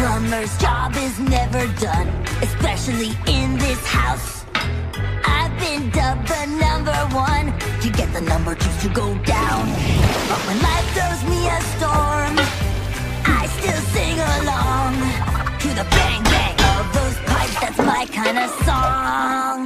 plumber's job is never done, especially in this house. I've been dubbed the number one to get the number two to go down. But when life throws me a storm, I still sing along to the bang bang of those pipes. That's my kind of song.